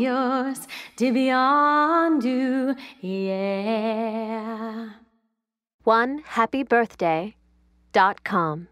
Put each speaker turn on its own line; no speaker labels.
yours to be on undue, yeah.
One happy birthday dot com.